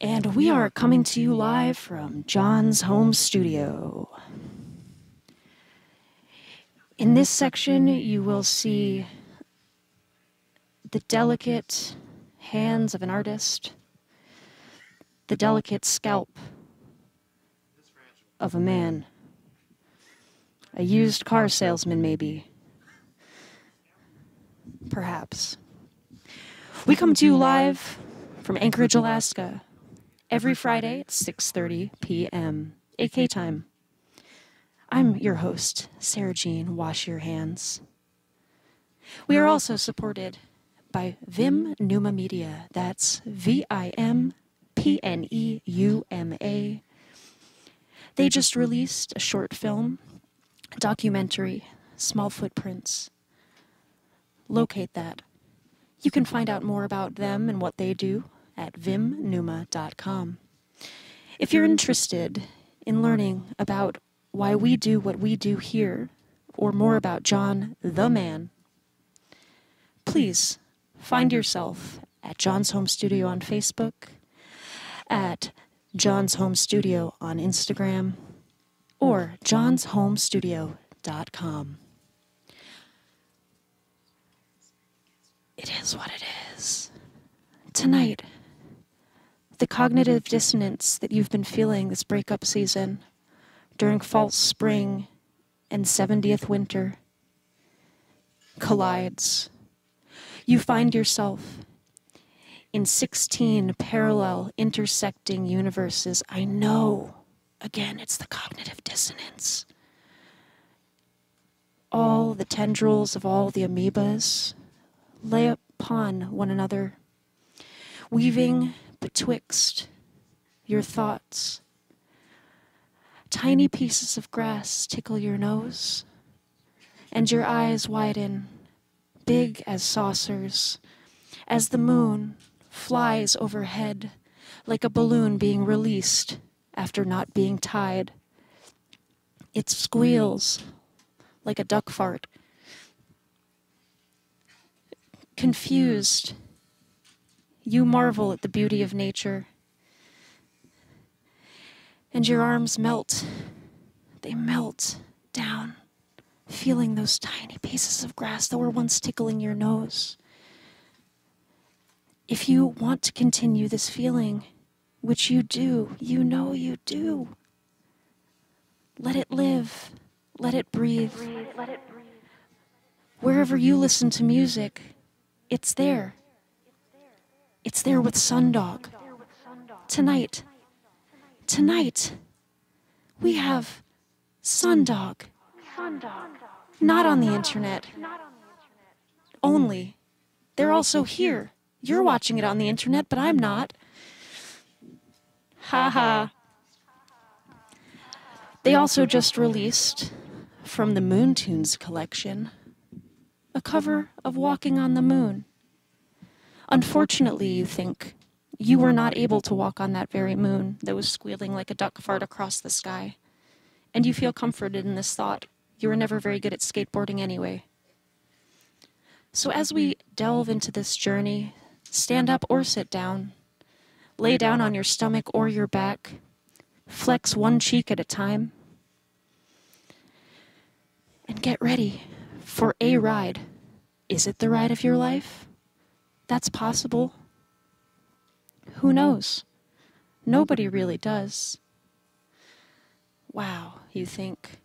And we are coming to you live from John's home studio. In this section, you will see the delicate hands of an artist, the delicate scalp of a man, a used car salesman, maybe. Perhaps. We come to you live from Anchorage, Alaska, every Friday at 6:30 p.m. AK time. I'm your host, Sarah Jean Wash Your Hands. We are also supported by Vimpneuma Media. That's V I M P N E U M A. They just released a short film, documentary, Small Footprints. Locate that. You can find out more about them and what they do at vimpneuma.com. If you're interested in learning about why we do what we do here, or more about John the Man, please find yourself at John's Home Studio on Facebook, at John's Home Studio on Instagram, or johnshomestudio.com. It is what it is. Tonight, the cognitive dissonance that you've been feeling this breakup season during false spring and 70th winter collides. You find yourself in 16 parallel intersecting universes. I know, again, it's the cognitive dissonance. All the tendrils of all the amoebas lay upon one another, weaving betwixt your thoughts. Tiny pieces of grass tickle your nose, and your eyes widen, big as saucers, as the moon flies overhead like a balloon being released after not being tied. It squeals like a duck fart. Confused, you marvel at the beauty of nature. And your arms melt. They melt down, feeling those tiny pieces of grass that were once tickling your nose. If you want to continue this feeling, which you do, you know you do, let it live, let it breathe. Wherever you listen to music, it's there. It's there with Sundog. Tonight, tonight, we have Sundog. Not on the internet. Only. They're also here. You're watching it on the internet, but I'm not. Ha ha. They also just released from the Moon Tunes collection a cover of Walking on the Moon. Unfortunately, you think, you were not able to walk on that very moon that was squealing like a duck fart across the sky. And you feel comforted in this thought. You were never very good at skateboarding anyway. So, as we delve into this journey, stand up or sit down, lay down on your stomach or your back, flex one cheek at a time, and get ready for a ride. Is it the ride of your life? That's possible. Who knows? Nobody really does. Wow, you think.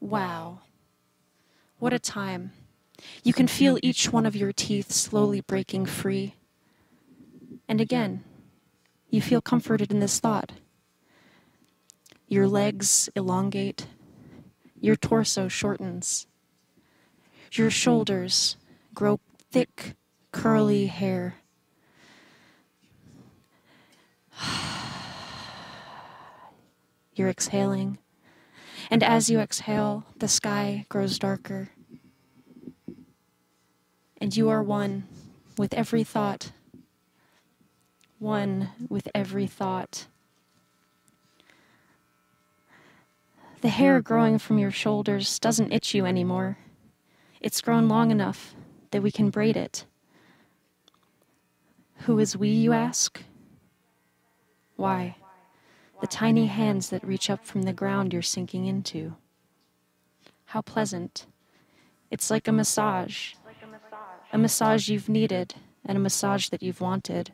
Wow. What a time. You can feel each one of your teeth slowly breaking free. And again, you feel comforted in this thought. Your legs elongate, your torso shortens, your shoulders grow thick, curly hair. You're exhaling. And as you exhale, the sky grows darker. And you are one with every thought. One with every thought. The hair growing from your shoulders doesn't itch you anymore. It's grown long enough that we can braid it. Who is we, you ask? Why? The tiny hands that reach up from the ground you're sinking into. How pleasant. It's like a massage. A massage you've needed and a massage that you've wanted.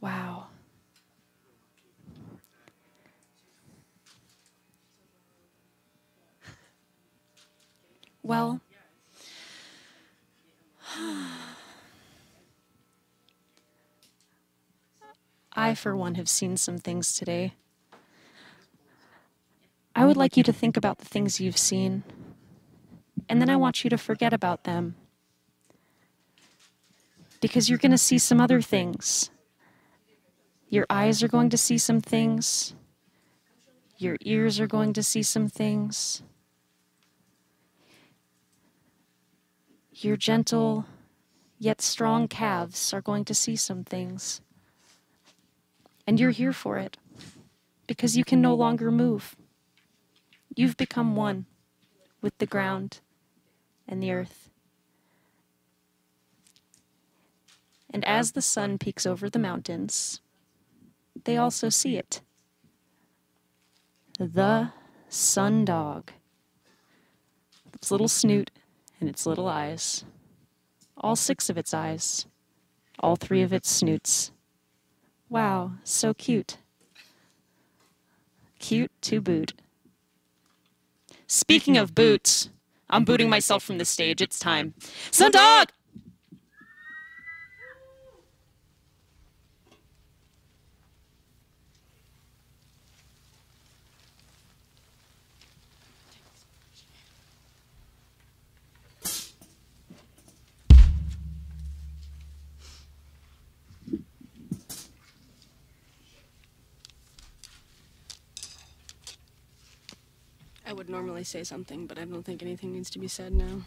Wow. Well, I, for one, have seen some things today. I would like you to think about the things you've seen, and then I want you to forget about them. Because you're going to see some other things. Your eyes are going to see some things. Your ears are going to see some things. Your gentle yet strong calves are going to see some things. And you're here mm-hmm. for it because you can no longer move. You've become one with the ground and the earth. And as the sun peeks over the mountains, they also see it. The sun dog. Its little snoot and its little eyes. All six of its eyes. All three of its snoots. Wow, so cute. Cute to boot. Speaking of boots, I'm booting myself from the stage. It's time. Sundog! Say something, but I don't think anything needs to be said now.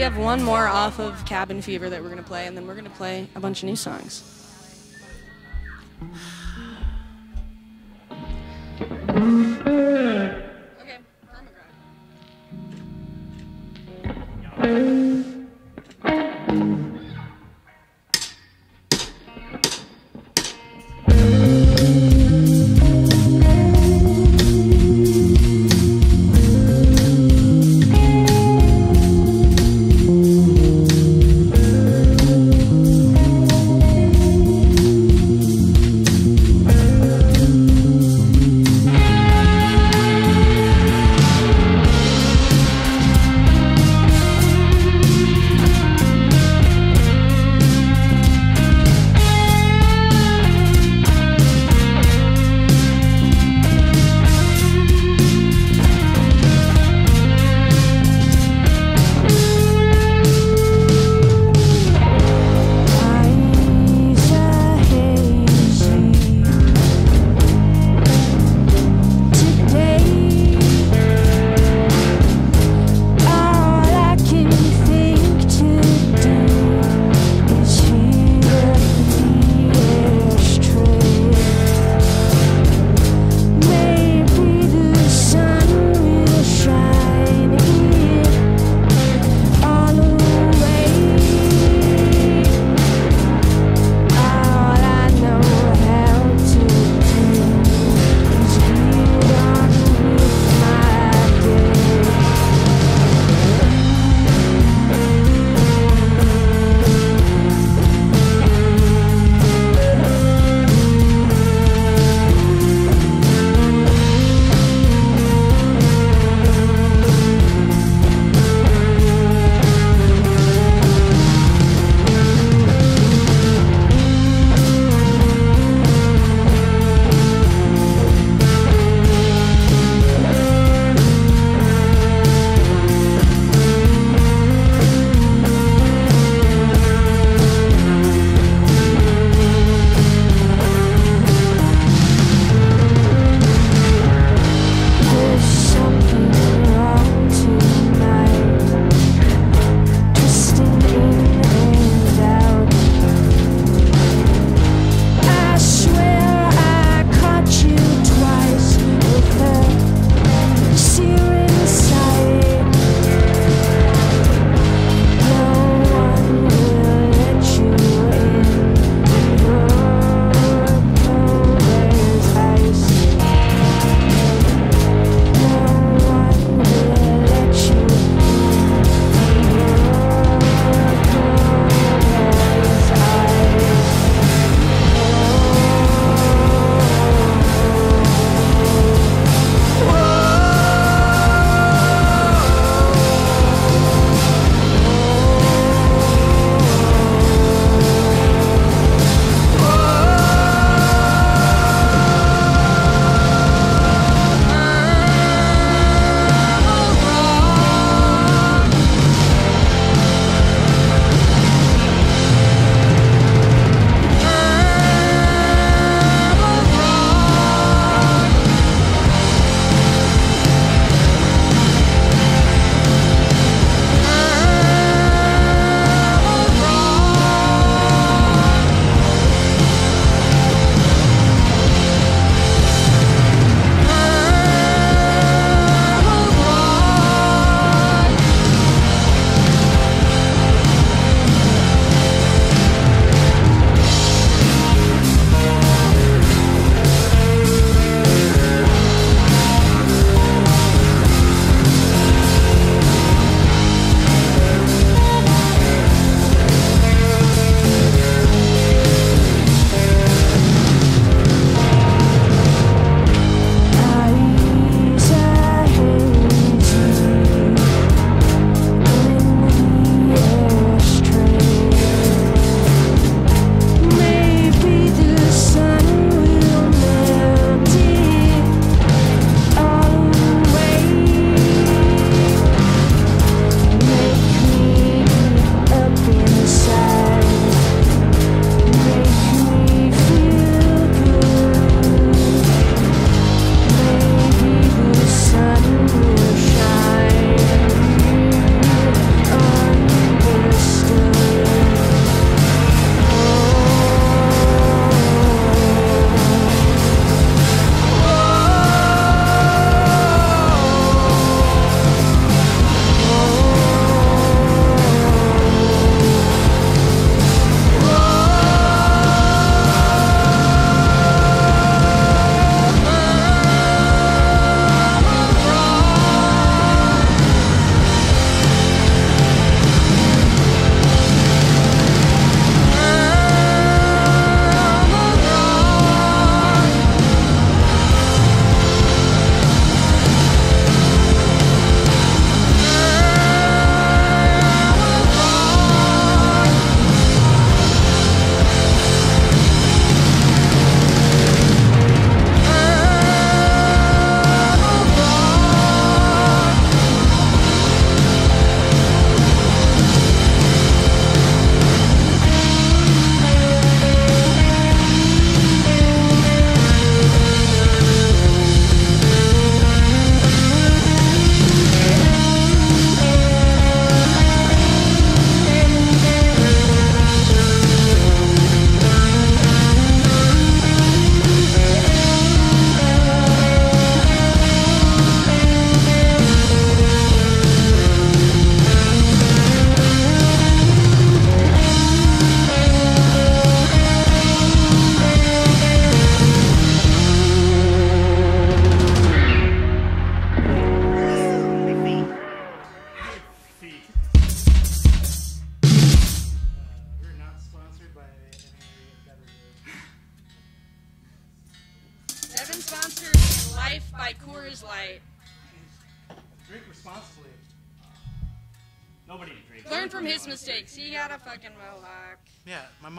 we have one more off of Cabin Fever that we're going to play, and then we're going to play a bunch of new songs.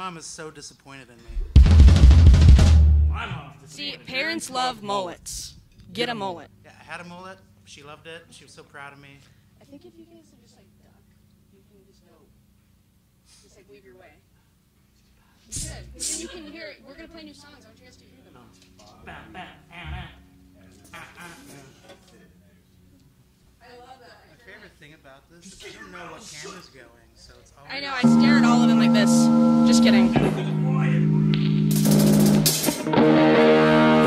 Mom is so disappointed in me. I'm See, what parents drink love fucking mullets. Get a mullet. Yeah, I had a mullet. She loved it. She was so proud of me. I think if you guys are just like duck, you can just go, just like leave your way. You should. 'cause then you can hear it. We're gonna play new songs. I want you guys to hear them. Bam, bam, I love that. My favorite thing about this is I don't know what camera's going, so it's always. I know. I stare at all of them like this. Just kidding.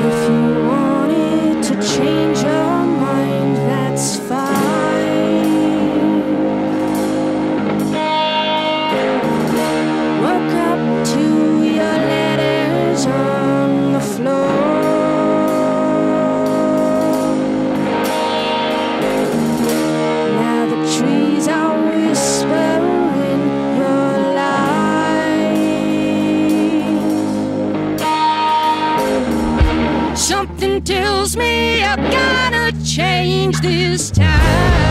If you wanted to change your mind, that's fine. Tells me I gotta change this time.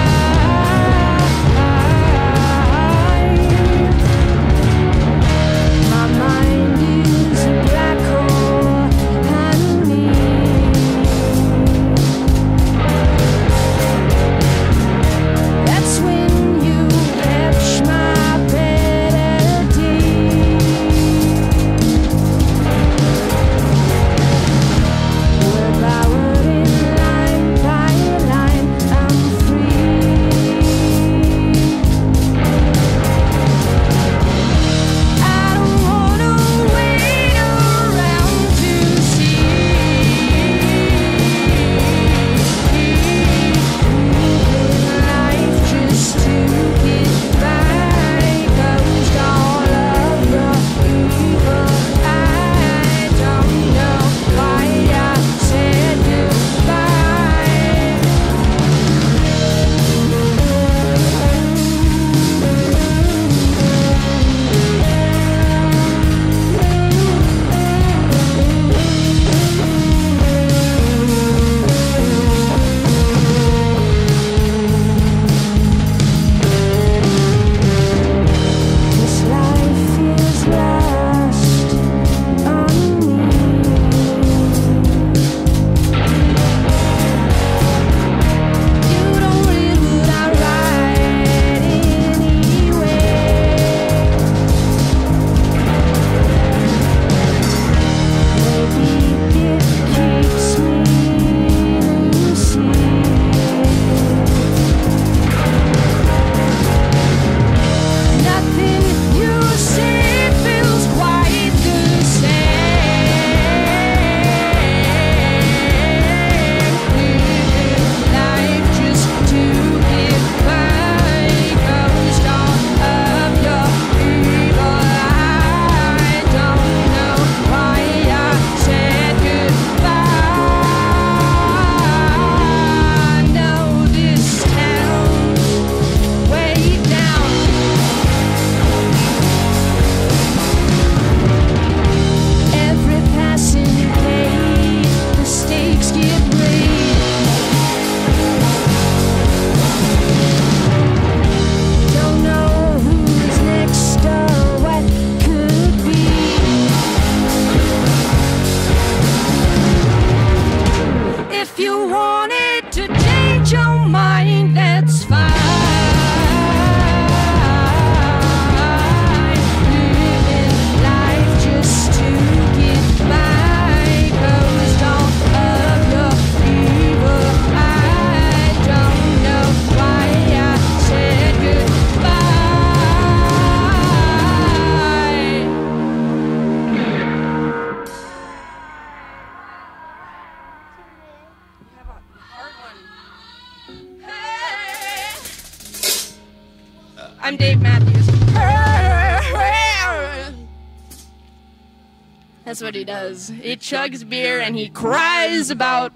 Does. He chugs beer and he cries about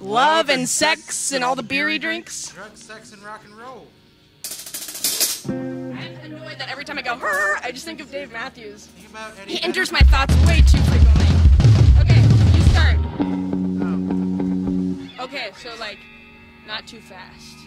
love and sex and all the beer he drinks. Drugs, sex, and rock and roll. I'm annoyed that every time I go, "Her," I just think of Dave Matthews. Think about Eddie. He enters my thoughts way too frequently. Okay, you start. Oh, Okay, so like, not too fast.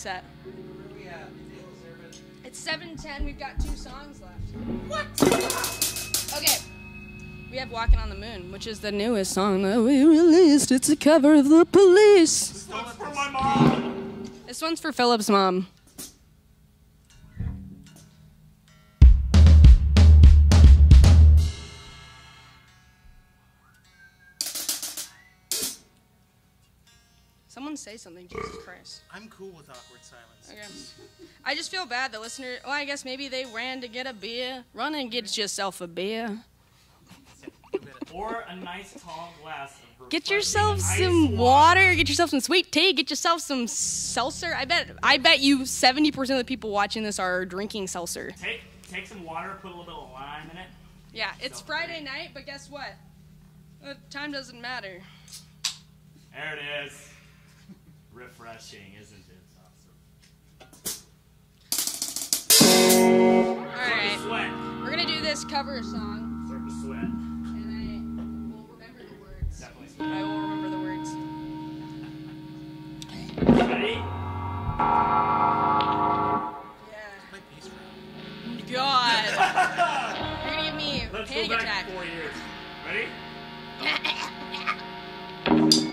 Set. It's 7:10. We've got two songs left. What? Okay. We have "Walking on the Moon," which is the newest song that we released. It's a cover of the Police. This one's for my mom. This one's for Philip's mom. Say something, Jesus Christ. I'm cool with awkward silence. Okay. I just feel bad. The listener, well, I guess maybe they ran to get a beer. Run and get yourself a beer. Or a nice tall glass of Get yourself some water. Get yourself some sweet tea. Get yourself some seltzer. I bet. I bet you 70% of the people watching this are drinking seltzer. Take take some water, put a little bit of lime in it. Yeah, it's Friday night, but guess what? Uh, time doesn't matter. There it is. Refreshing, isn't it? All right, Sweat. we're gonna do this cover song, Start to sweat. and I will remember the words. Definitely I will remember the words. Ready? Yeah. My peace friend. God. You're gonna give me a Let's panic go back attack. four years. Ready?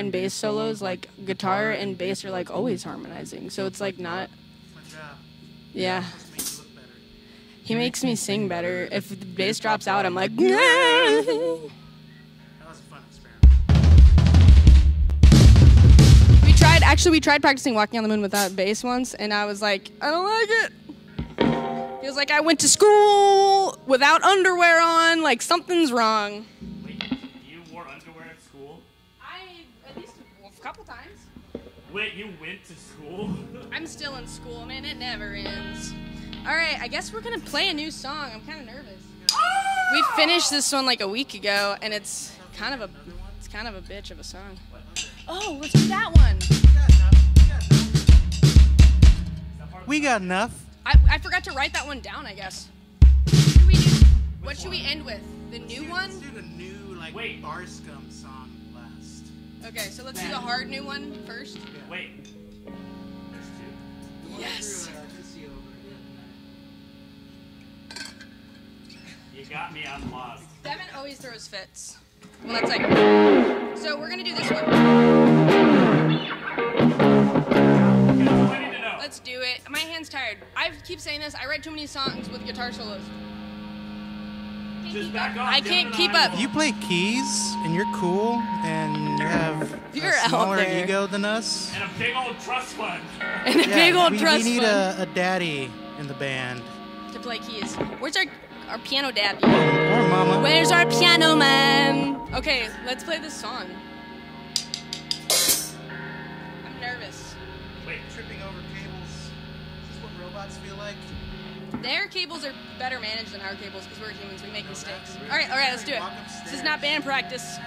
and bass solos, like guitar and bass are like always harmonizing. So it's like not. Yeah. Just makes you look better. He makes me sing better. If the bass drops out, I'm like. That was a fun experiment. We tried. Actually, we tried practicing "Walking on the Moon" without bass once, and I was like, I don't like it. He was like, I went to school without underwear on. Like something's wrong. Wait, you went to school? I'm still in school, man. It never ends. All right, I guess we're gonna play a new song. I'm kind of nervous. Oh! We finished this one like a week ago, and it's kind of a it's kind of a bitch of a song. Oh, let's do that one. We got enough. I, I forgot to write that one down. I guess. What should we, do? What should we end with? The new Let's one? do the new like Wait. bar scum song last. Okay, so let's do the hard new one first. Wait. Yes. You got me, I'm lost. Devin always throws fits. Well, that's like. So we're gonna do this one. Okay, that's all I need to know. Let's do it. My hand's tired. I keep saying this. I write too many songs with guitar solos. Can't Just back off. I can't keep up. You play keys and you're cool and you have You're a out smaller there. ego than us. And a big old trust fund. And a Yeah, big old we, trust we need fund a, a daddy in the band to play keys. Where's our our piano dad? or mama. Where's our piano man? Okay, let's play this song. Their cables are better managed than our cables because we're humans. We make mistakes. All right, all right, let's do it. This is not band practice.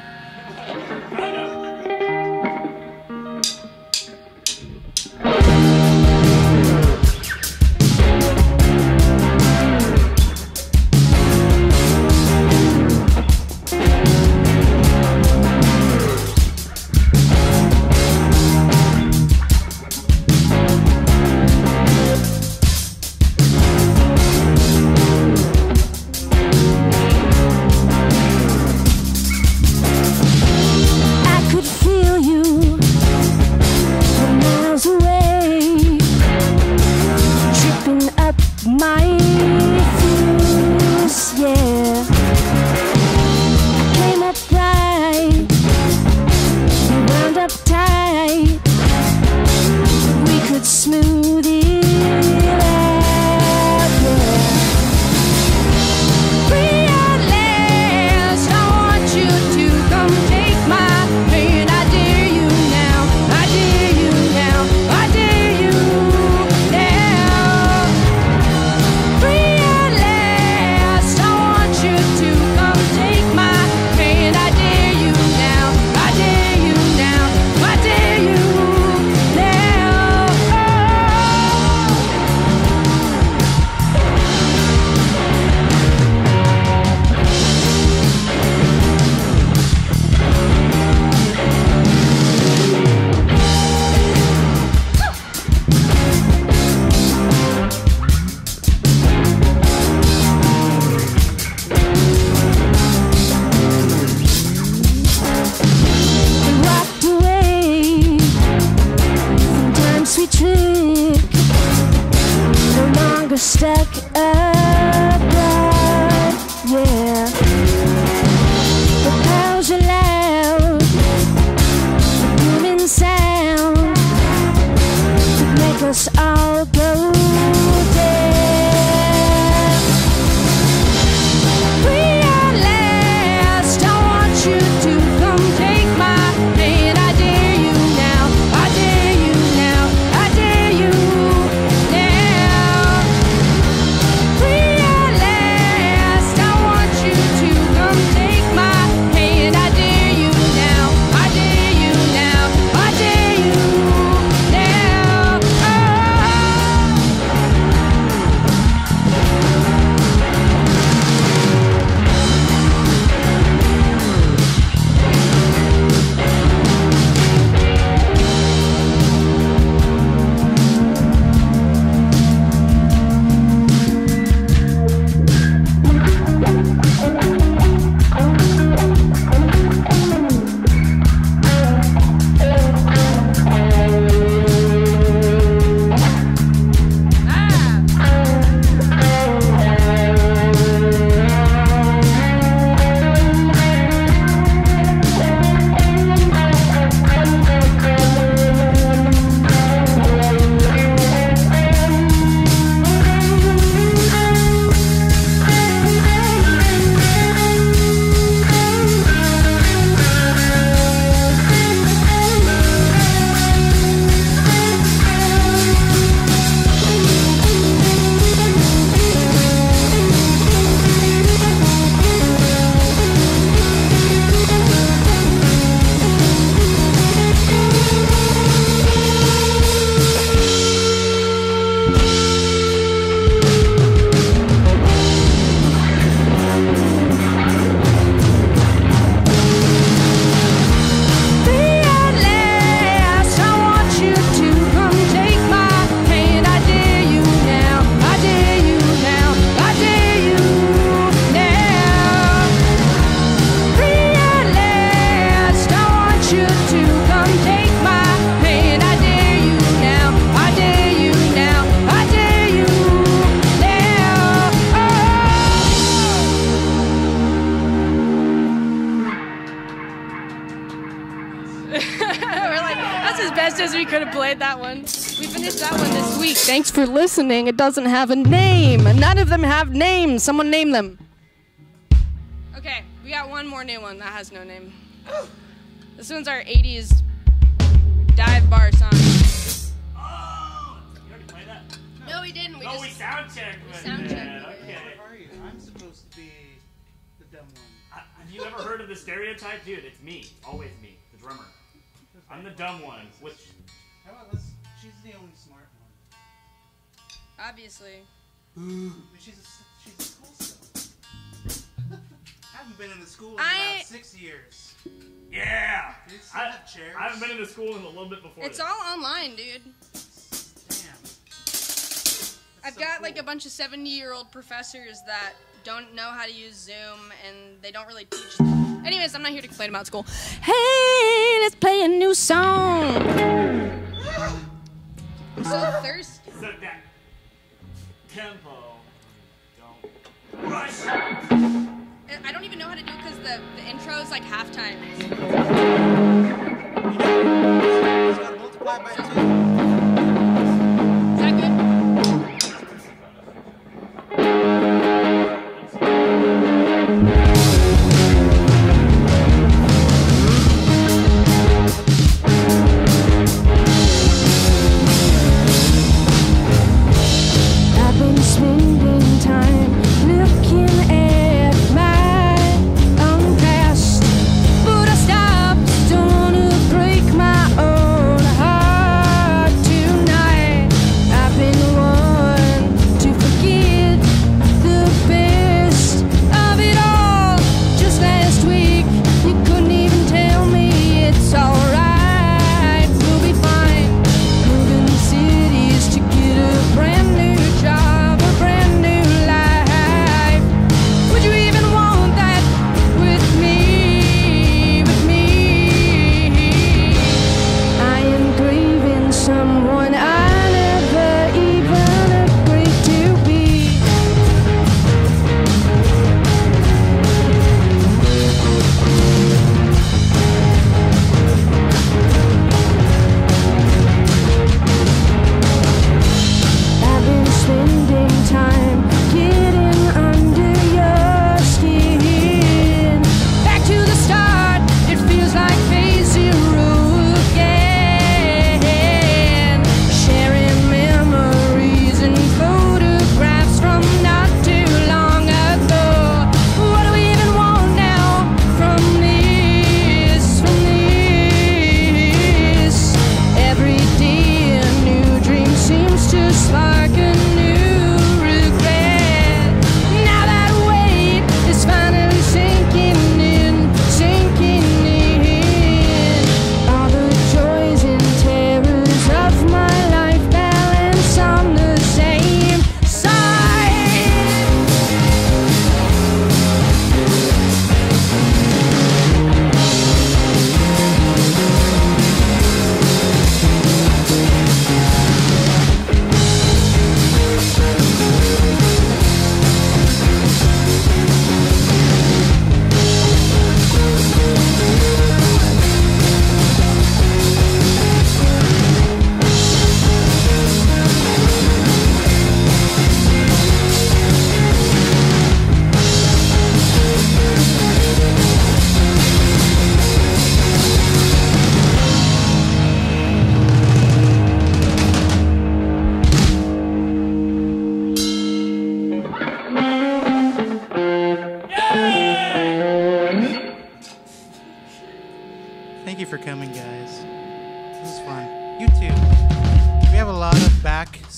We that one this week. Thanks for listening. It doesn't have a name. None of them have names. Someone name them. Okay, we got one more new one that has no name. This one's our 80s dive bar song. Oh! You already played that? No, we didn't. We Oh, we just. sound checked. with sound checked with. Okay. Where are you? I'm supposed to be the dumb one. I- Have you ever heard of the stereotype? Dude, it's me. Always me, the drummer. I'm the dumb one. Which, How about let's? She's the only smart one. Obviously. But she's a, she's a school still. I haven't been in the school in I- about six years. yeah! Do you still I, have chairs? I haven't been in the school in a little bit before It's this. all online, dude. I've so got like a bunch of 70 year old professors that don't know how to use Zoom and they don't really teach. Anyways, I'm not here to complain about school. Hey, let's play a new song. I'm so uh, thirsty. Set that tempo. Don't rush. Uh, I don't even know how to do it because the, the intro is like halftime. It's gotta multiply by two.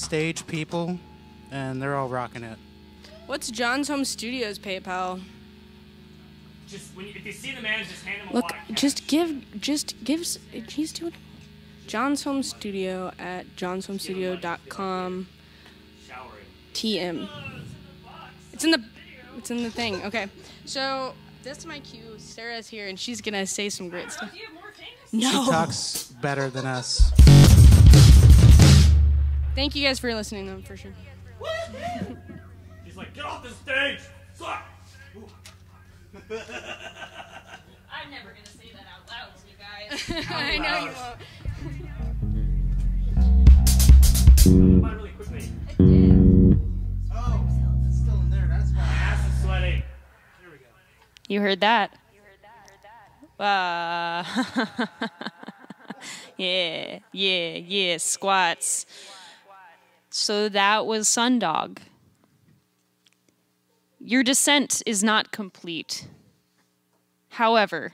Backstage people, and they're all rocking it. What's John's Home Studios PayPal? Just when you, if you see the man, just hand him a Look, wad of cash. just give, just gives. He's doing. John's Home Studio at johnshomestudio.com. showering. TM. It's in the, it's in the thing. Okay, so that's my cue. Sarah's here and she's gonna say some great stuff. No. She talks better than us. Thank you guys for listening, though, for sure. He's like, get off the stage! Suck! I'm never gonna say that out loud to you guys. I know you won't. Oh, you heard that. You heard that. Heard that. Uh, yeah, yeah, yeah, squats. So that was Sundog. Your descent is not complete. However,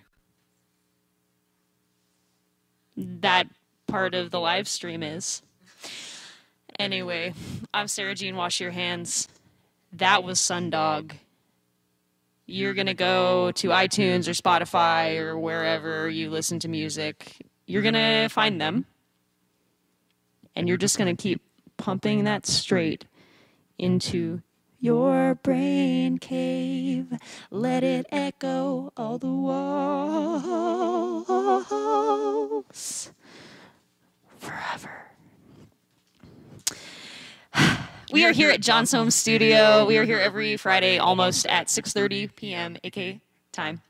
that part of the live stream is. Anyway, I'm Sarah Jean. Wash your hands. That was Sundog. You're going to go to iTunes or Spotify or wherever you listen to music. You're going to find them. And you're just going to keep pumping that straight into your brain cave. Let it echo all the walls forever. We are here at John Home Studio. We are here every Friday almost at 6:30 p.m. AK time.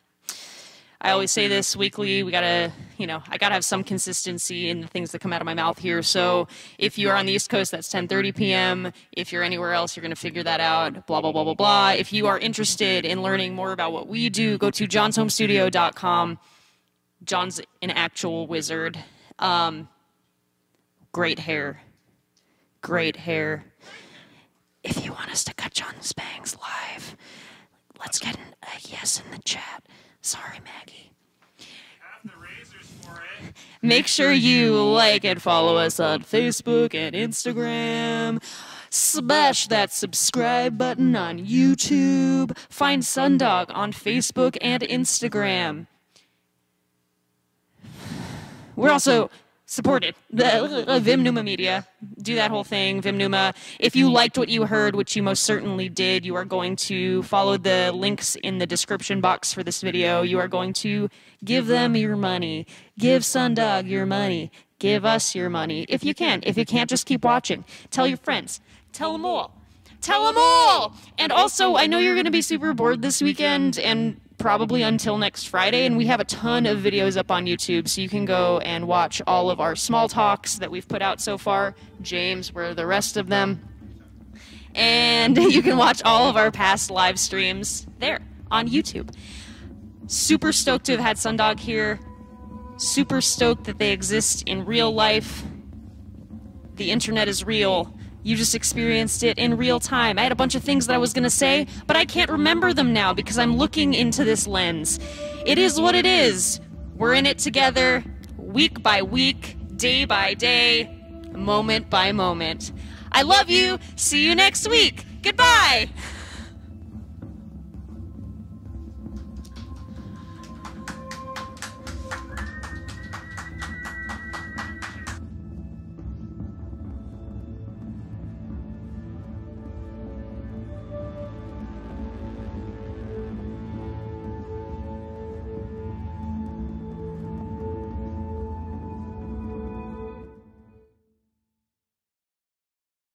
I always say this weekly. We gotta, you know, I gotta have some consistency in the things that come out of my mouth here. So if you are on the East Coast, that's 10:30 p.m. If you're anywhere else, you're gonna figure that out. Blah blah blah blah blah. If you are interested in learning more about what we do, go to johnshomestudio.com. John's an actual wizard. Um, great hair. Great hair. If you want us to cut John's bangs live, let's get an, a yes in the chat. Sorry, Maggie. Have the razors for it. Make sure you like and follow us on Facebook and Instagram. Smash that subscribe button on YouTube. Find Sundog on Facebook and Instagram. We're also supported the uh, Vimpneuma Media. Do that whole thing, Vimpneuma. If you liked what you heard, which you most certainly did, you are going to follow the links in the description box for this video. You are going to give them your money. Give Sundog your money. Give us your money. If you can. If you can't, just keep watching. Tell your friends. Tell them all. Tell them all. And also, I know you're going to be super bored this weekend and probably until next Friday. And we have a ton of videos up on YouTube, so you can go and watch all of our small talks that we've put out so far. James, where are the rest of them? And you can watch all of our past live streams there on YouTube. Super stoked to have had Sundog here. Super stoked that they exist in real life. The internet is real. You just experienced it in real time. I had a bunch of things that I was going to say, but I can't remember them now because I'm looking into this lens. It is what it is. We're in it together, week by week, day by day, moment by moment. I love you. See you next week. Goodbye.